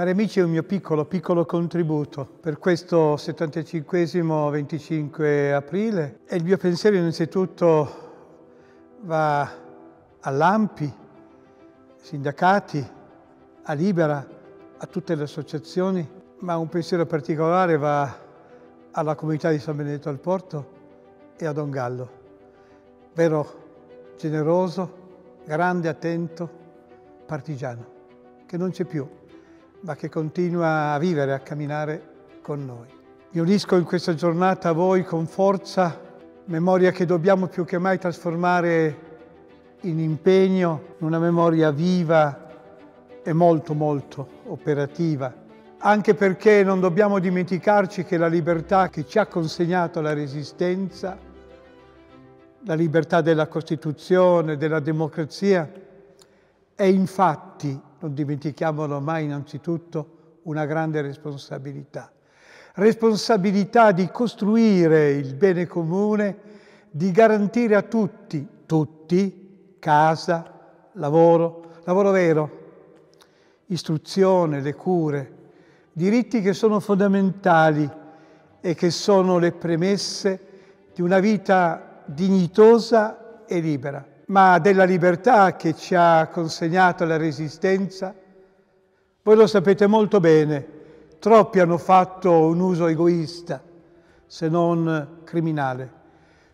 Cari amici, è un mio piccolo, piccolo contributo. Per questo 75-25 aprile e il mio pensiero innanzitutto va all'AMPI, sindacati, a Libera, a tutte le associazioni, ma un pensiero particolare va alla comunità di San Benedetto al Porto e a Don Gallo, vero generoso, grande, attento, partigiano, che non c'è più ma che continua a vivere, a camminare con noi. Mi unisco in questa giornata a voi con forza, memoria che dobbiamo più che mai trasformare in impegno, in una memoria viva e molto molto operativa, anche perché non dobbiamo dimenticarci che la libertà che ci ha consegnato la Resistenza, la libertà della Costituzione, della democrazia, è infatti non dimentichiamolo mai innanzitutto, una grande responsabilità. Responsabilità di costruire il bene comune, di garantire a tutti, tutti, casa, lavoro, lavoro vero, istruzione, le cure, diritti che sono fondamentali e che sono le premesse di una vita dignitosa e libera ma della libertà che ci ha consegnato la Resistenza, voi lo sapete molto bene, troppi hanno fatto un uso egoista, se non criminale,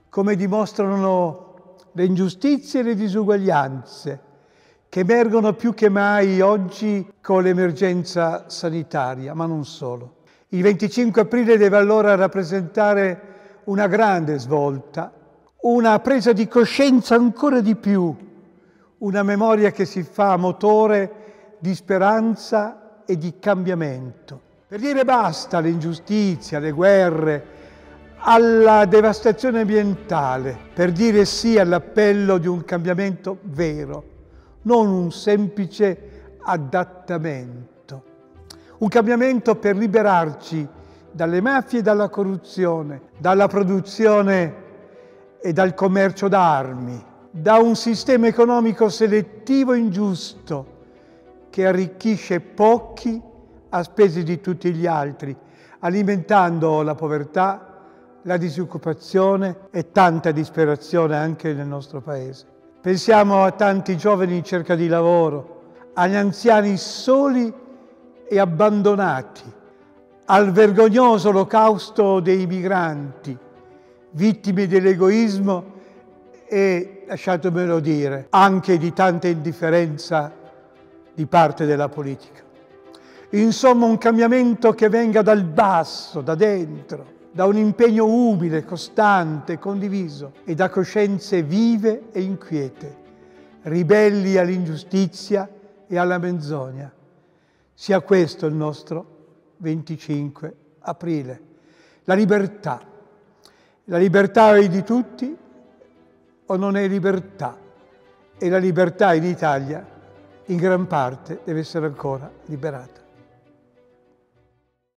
come dimostrano le ingiustizie e le disuguaglianze che emergono più che mai oggi con l'emergenza sanitaria, ma non solo. Il 25 aprile deve allora rappresentare una grande svolta una presa di coscienza ancora di più, una memoria che si fa motore di speranza e di cambiamento. Per dire basta all'ingiustizia, alle guerre, alla devastazione ambientale, per dire sì all'appello di un cambiamento vero, non un semplice adattamento. Un cambiamento per liberarci dalle mafie e dalla corruzione, dalla produzione e dal commercio d'armi, da un sistema economico selettivo e ingiusto che arricchisce pochi a spese di tutti gli altri, alimentando la povertà, la disoccupazione e tanta disperazione anche nel nostro Paese. Pensiamo a tanti giovani in cerca di lavoro, agli anziani soli e abbandonati, al vergognoso olocausto dei migranti, vittime dell'egoismo e, lasciatemelo dire, anche di tanta indifferenza di parte della politica. Insomma, un cambiamento che venga dal basso, da dentro, da un impegno umile, costante, condiviso e da coscienze vive e inquiete, ribelli all'ingiustizia e alla menzogna. Sia questo il nostro 25 aprile. La libertà la libertà è di tutti o non è libertà? E la libertà in Italia in gran parte deve essere ancora liberata.